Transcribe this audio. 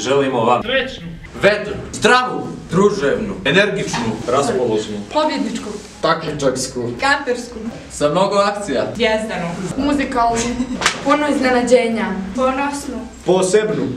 Želimo vam srećnu, vedru, zdravu, druževnu, energičnu, raspoložnu, pobjedničku, takmičarsku, kampersku, sa mnogo akcija, zvijezdanu, muzikalnu, puno iznenađenja, ponosnu, posebnu!